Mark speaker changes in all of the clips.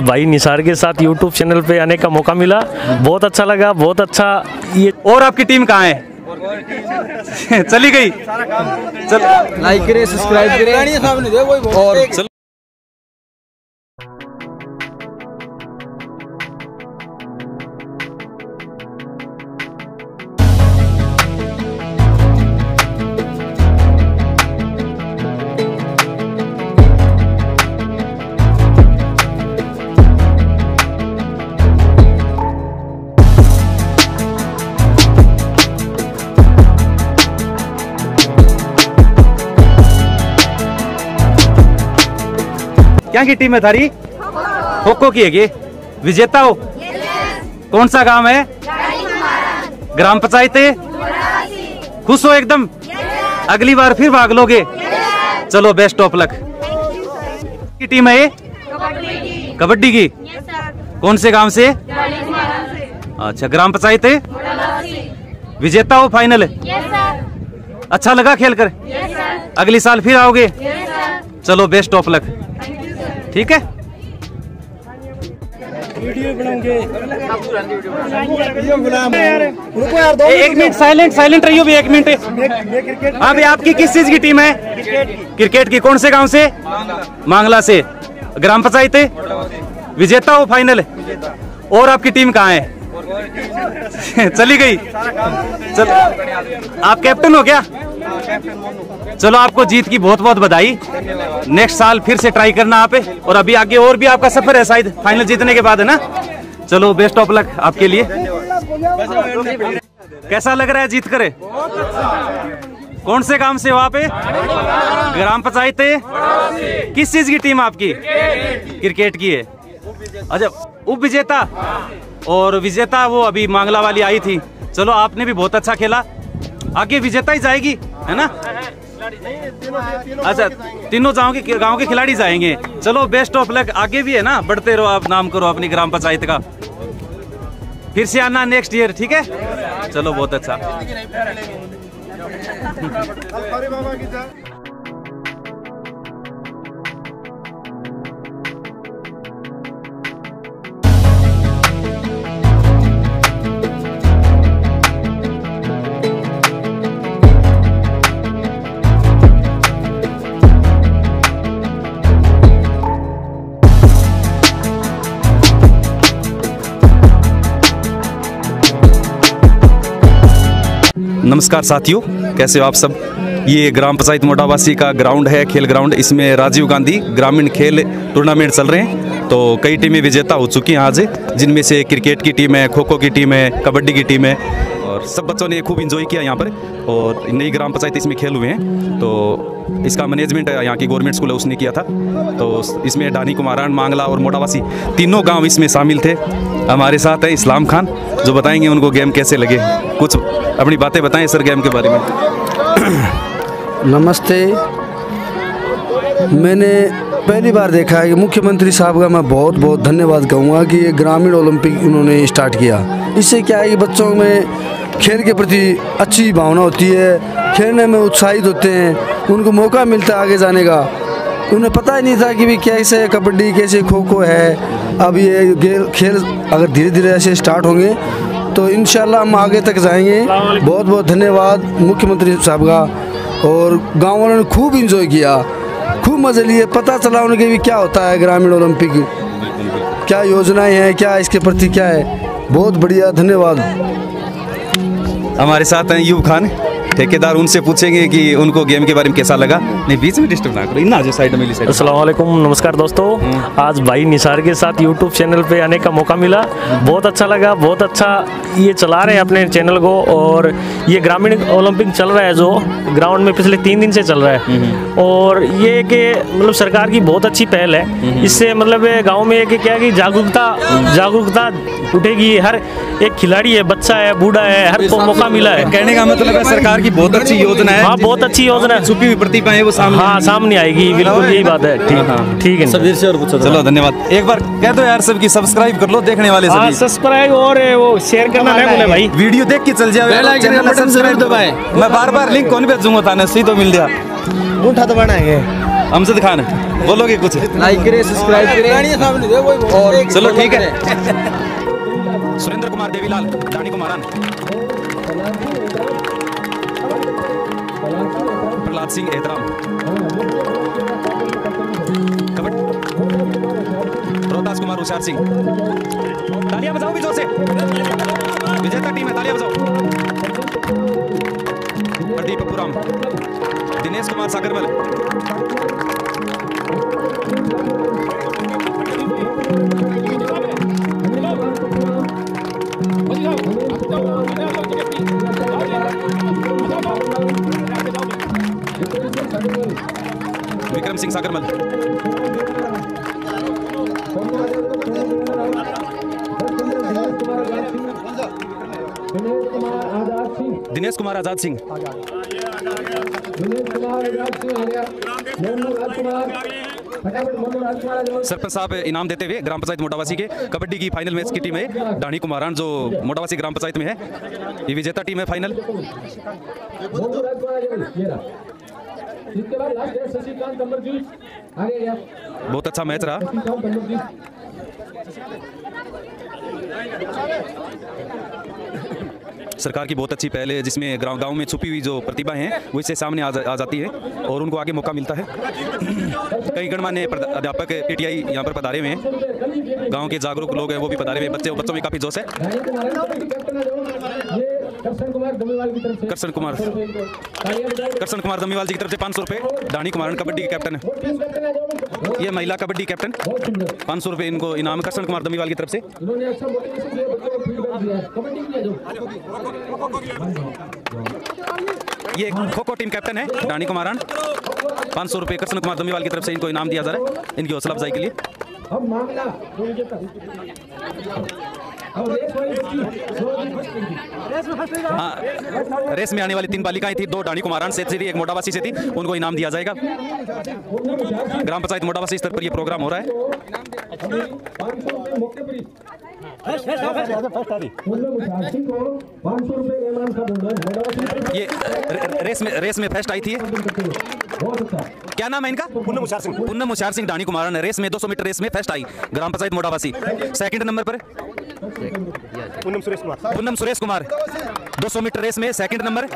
Speaker 1: भाई निसार के साथ YouTube चैनल पे आने का मौका मिला। बहुत अच्छा लगा बहुत अच्छा ये
Speaker 2: और आपकी टीम कहाँ है? चली गई। चल।
Speaker 3: लाइक करें सब्सक्राइब करें। और
Speaker 2: क्या की टीम है थारी? खो खो की है विजेता हो? कौन सा गाँव है? ग्राम पंचायत है? खुश हो एकदम? अगली बार फिर भाग लोगे? चलो बेस्ट ऑफ़ लक की टीम है ये? कबड्डी की? कौन से गाँव से? अच्छा ग्राम पंचायत है? विजेता हो फाइनल अच्छा लगा खेल कर? अगली साल फिर आओगे? चलो बेस्ट ऑफ़ लक ठीक है? ए- एक मिनट साइलेंट साइलेंट रहियो भी एक मिनट। हाँ भाई आपकी किस चीज़ की टीम है? क्रिकेट की कौन से गाँव से? मांगला से। ग्राम पंचायत विजेता हो फाइनल और आपकी टीम कहाँ है? चली गई। चल आप कैप्टन हो क्या? चलो आपको जीत की बहुत बहुत बधाई। नेक्स्ट साल फिर से ट्राई करना आप और अभी आगे और भी आपका सफ़र है शायद फाइनल जीतने के बाद, है ना? चलो बेस्ट ऑफ़ लक आपके लिए। कैसा लग रहा है जीत करे? कौन से काम से वहाँ पे? ग्राम पंचायत किस चीज़ की टीम आपकी? क्रिकेट की है। अच्छा उप विजेता और विजेता वो अभी मांगला वाली आई थी। चलो, आपने भी बहुत अच्छा खेला। आगे विजेता ही जाएगी, है ना? अच्छा तीनों गाँव के गाँव के खिलाड़ी जाएँगे। चलो बेस्ट ऑफ़ लक आगे भी है ना? बढ़ते रहो आप नाम करो अपनी ग्राम पंचायत का। फिर से आना नेक्स्ट ईयर ठीक है? चलो बहुत अच्छा। नमस्कार साथियों, कैसे हो आप सब? ये ग्राम पंचायत मोटावासी का ग्राउंड है, खेल ग्राउंड। इसमें राजीव गांधी ग्रामीण खेल टूर्नामेंट चल रहे हैं। तो कई टीमें विजेता हो चुकी हैं आज, जिनमें से क्रिकेट की टीम है खो खो की टीम है, कबड्डी की टीम है। और सब बच्चों ने खूब इंजॉय किया यहाँ पर और नई ग्राम पंचायत इसमें खेल हुए हैं। तो इसका मैनेजमेंट यहाँ की गवर्नमेंट स्कूल है, उसने किया था। तो इसमें डानी कुमारान मांगला और मोटावासी तीनों गाँव इसमें शामिल थे। हमारे साथ है इस्लाम खान, जो बताएँगे उनको गेम कैसे लगे। कुछ अपनी बातें बताएँ सर गेम के बारे में।
Speaker 3: नमस्ते। मैंने पहली बार देखा है कि मुख्यमंत्री साहब का मैं बहुत बहुत धन्यवाद कहूँगा कि ये ग्रामीण ओलंपिक उन्होंने स्टार्ट किया। इससे क्या है कि बच्चों में खेल के प्रति अच्छी भावना होती है, खेलने में उत्साहित होते हैं, उनको मौका मिलता है आगे जाने का। उन्हें पता ही नहीं था कि भी कैसे कबड्डी, कैसे खो खो है। अब ये खेल अगर धीरे धीरे ऐसे स्टार्ट होंगे तो इन हम आगे तक जाएँगे। बहुत बहुत धन्यवाद मुख्यमंत्री साहब का। और गाँव वालों ने खूब इंजॉय किया। खूब मज़े लिए, पता चला उनके भी क्या होता है ग्रामीण ओलंपिक। क्या योजनाएँ हैं, क्या इसके प्रति क्या है? बहुत बढ़िया, धन्यवाद।
Speaker 2: हमारे साथ हैं यूब खान। ठेकेदार उनसे पूछेंगे कि उनको गेम के बारे में कैसा लगा। नहीं बीच में डिस्टर्ब ना करो इन्ना जो साइड में साइड।
Speaker 1: अस्सलाम वालेकुम नमस्कार दोस्तों। आज भाई निसार के साथ यूट्यूब चैनल पे आने का मौका मिला। बहुत अच्छा लगा बहुत अच्छा ये चला रहे हैं अपने चैनल को और ये ग्रामीण ओलंपिक चल रहा है जो ग्राउंड में पिछले तीन दिन से चल रहा है। और ये कि मतलब सरकार की बहुत अच्छी पहल है। इससे मतलब गाँव में एक क्या है कि जागरूकता जागरूकता उठेगी। हर एक खिलाड़ी है बच्चा है बूढ़ा है हर को मौका मिला है।
Speaker 2: कहने का मतलब है सरकार की बहुत अच्छी योजना है।
Speaker 1: हाँ बहुत अच्छी योजना है।
Speaker 2: छुपी हुई प्रतिभा है वो सामने
Speaker 1: हाँ सामने आएगी बिल्कुल यही बात है। ठीक ठीक है।
Speaker 2: चलो धन्यवाद। एक बार कह दो यार सबकी सब्सक्राइब कर लो देखने वाले
Speaker 1: हाँ
Speaker 2: सभी।
Speaker 1: सब्सक्राइब और वो शेयर करना नहीं भूले भाई।
Speaker 2: वीडियो देख के चल जाओ चैनल सब्सक्राइब दबाए। मैं बार बार लिंक कौन भेजूँगा ताने? सीधो मिल गया।
Speaker 3: उठा तो बनाएँगे
Speaker 2: अमजद खान बोलोगे कुछ?
Speaker 4: लाइक करें सब्सक्राइब करें। और
Speaker 2: चलो ठीक है। सुरेंद्र कुमार देवीलाल दानी कुमारान। प्रहलाद सिंह एहतराम कबड्डी रोहतास कुमार होशियार सिंह तालियाँ बजाओ भी ज़ोर से विक्रम सिंह सागरमल। दिनेश कुमार आज़ाद सिंह। सरपंच साहब इनाम देते हुए ग्राम पंचायत मोटावासी के कबड्डी की फाइनल मैच की टीम है डाणी कुमारान जो मोटावासी ग्राम पंचायत में है। ये विजेता टीम है फाइनल
Speaker 5: इसके बाद लास्ट है शशिकांत अमरजीत आगे गया।
Speaker 2: बहुत अच्छा मैच रहा।
Speaker 5: शशिकांत
Speaker 2: सरकार की बहुत अच्छी पहल है जिसमें गाँव में छुपी हुई जो प्रतिभा हैं वो इससे सामने आ, जा, आ जाती है और उनको आगे मौका मिलता है। कई गणमान्य अध्यापक पी टी आई यहाँ पर पधारे हुए हैं। गाँव के जागरूक लोग हैं वो भी पधारे हुए बच्चे बच्चों में काफ़ी जोश है।
Speaker 5: रानी कुमार। करसन कुमार दमीवाल
Speaker 2: जी की तरफ़ से पाँच सौ रुपये डाणी कुमार कबड्डी के कैप्टन है। ये महिला कबड्डी कैप्टन। पाँच सौ रुपये इनको इनाम कृष्ण कुमार दमीवाल की तरफ़ से।
Speaker 5: अच्छा
Speaker 2: ये खो खो टीम कैप्टन है रानी कुमारान। पाँच सौ रुपये कृष्ण कुमार दमीवाल की तरफ़ से इनको इनाम दिया जा रहा है इनकी हौसला अफजाई के लिए। हाँ रेस में आने वाली तीन बालिकाएँ थी, दो डाणी कुमारान से थी, एक मोटावासी से थी, उनको इनाम दिया जाएगा। ग्राम पंचायत मोटावासी स्तर पर यह प्रोग्राम हो रहा है।
Speaker 5: है
Speaker 2: ये रेस में रेस में फ़र्स्ट आई थी क्या नाम है इनका? पूनम मुशार सिंह। पूनम मुशार सिंह डाणी कुमारान रेस में 200 मीटर रेस में फ़र्स्ट आई ग्राम पंचायत मोटावासी। सेकंड नंबर पर?
Speaker 6: पूनम सुरेश कुमार।
Speaker 2: पूनम सुरेश कुमार। 200 मीटर रेस में सेकंड नंबर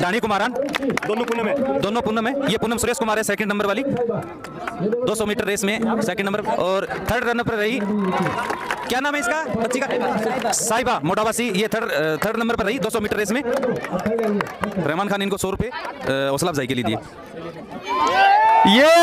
Speaker 2: डाणी कुमारान।
Speaker 6: दोनों पूनम है।
Speaker 2: दोनों पूनम है। ये पूनम सुरेश कुमार है सेकंड नंबर वाली। 200 मीटर रेस में सेकंड नंबर और थर्ड रनर पर रही क्या नाम है इसका? बच्ची का? साहिबा, मोटावासी, ये थर्ड थर्ड नंबर पर रही 200 मीटर रेस में। रहमान खान इनको सौ रुपये हौसला अफजाई के लिए दिए। ये!